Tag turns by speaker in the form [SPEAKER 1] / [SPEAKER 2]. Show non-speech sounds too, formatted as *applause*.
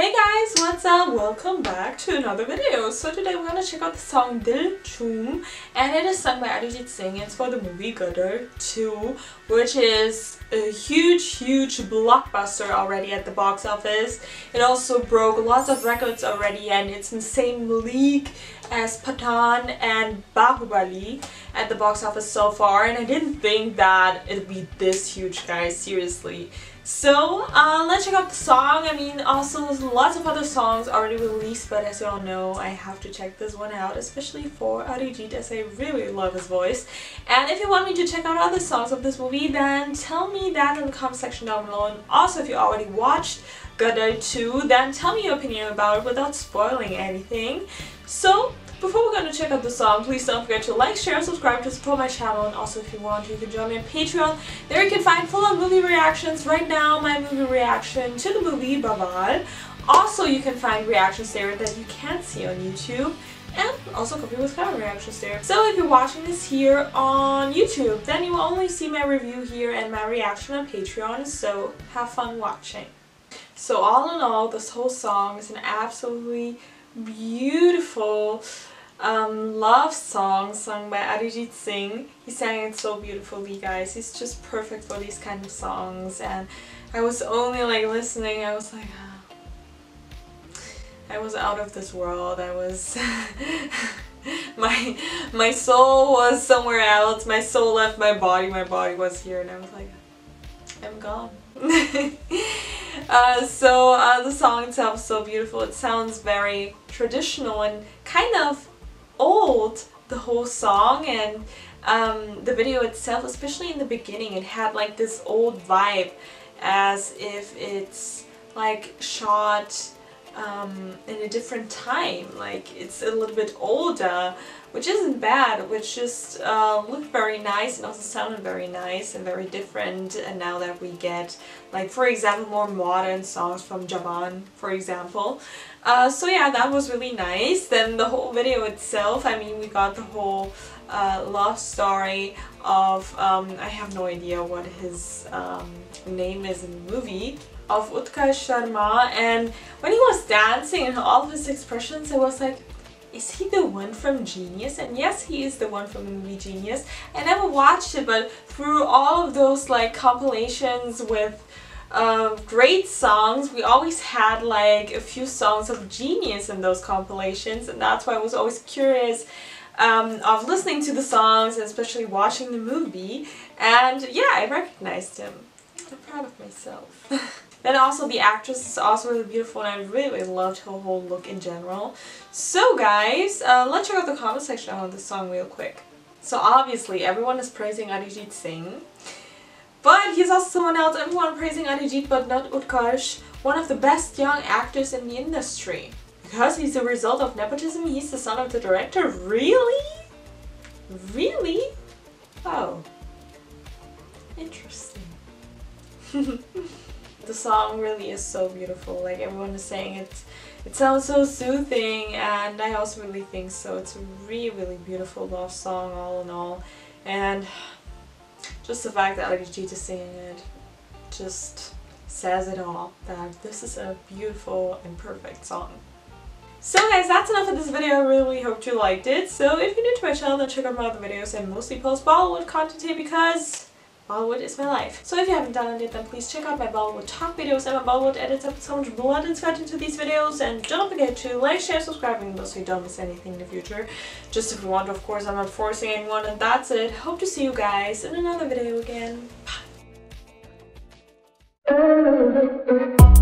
[SPEAKER 1] Hey guys, what's up? Welcome back to another video. So today we're gonna check out the song Dil Jhoom and it is sung by Arijit Singh. It's for the movie Gadar 2 which is a huge huge blockbuster already at the box office. It also broke lots of records already and it's in the same league as Pathaan and Bahubali at the box office so far and I didn't think that it'd be this huge guys, seriously. So uh, let's check out the song. I mean also there's lots of other songs already released but as you all know I have to check this one out especially for Arijit as I really love his voice. And if you want me to check out other songs of this movie then tell me that in the comment section down below and also if you already watched Gadar 2 then tell me your opinion about it without spoiling anything. So to check out the song, please don't forget to like, share, and subscribe to support my channel. And also, if you want, you can join me on Patreon. There you can find full-on movie reactions. Right now, my movie reaction to the movie Bawaal. Also, you can find reactions there that you can't see on YouTube. And also Koffee with Karan reactions there. So if you're watching this here on YouTube, then you will only see my review here and my reaction on Patreon. So have fun watching. So all in all, this whole song is an absolutely beautiful um, love song sung by Arijit Singh. He sang it so beautifully guys. He's just perfect for these kind of songs and I was only like listening, I was like oh. I was out of this world. I was *laughs* my my soul was somewhere else. My soul left my body. My body was here and I was like I'm gone. *laughs* uh, so uh, the song itself is so beautiful. It sounds very traditional and kind of old, the whole song. And um, the video itself, especially in the beginning, it had like this old vibe as if it's like shot um, in a different time. Like it's a little bit older, which isn't bad, which just uh, looked very nice and also sounded very nice and very different. And now that we get, like for example, more modern songs from Jawan, for example. Uh, so yeah, that was really nice. Then the whole video itself, I mean, we got the whole uh, love story of, um, I have no idea what his um, name is in the movie, of Utkarsh Sharma and when he was dancing and all of his expressions I was like is he the one from Genius? And yes, he is the one from the movie Genius. I never watched it, but through all of those like compilations with uh, great songs, we always had like a few songs of Genius in those compilations, and that's why I was always curious um, of listening to the songs, and especially watching the movie. And yeah, I recognized him. I'm proud of myself. *laughs* Then also the actress is also really beautiful and I really really loved her whole look in general. So guys, uh, let's check out the comment section on this song real quick. So obviously everyone is praising Arijit Singh. But he's also someone else, everyone praising Arijit but not Utkarsh, one of the best young actors in the industry. Because he's the result of nepotism, he's the son of the director? Really? Really? Oh. Interesting. *laughs* the song really is so beautiful. Like everyone is saying, it, it sounds so soothing and I also really think so. It's a really, really beautiful love song all in all. And just the fact that Arijit is singing it just says it all. That this is a beautiful and perfect song. So guys, that's enough of this video. I really hope you liked it. So if you're new to my channel, then check out my other videos. I mostly post Bollywood content here because Bollywood is my life. So if you haven't done it then please check out my Bollywood talk videos and my Bollywood edits. I put so much blood and sweat into these videos. And don't forget to like, share, subscribe, and so you don't miss anything in the future. Just if you want, of course, I'm not forcing anyone. And that's it. Hope to see you guys in another video again. Bye.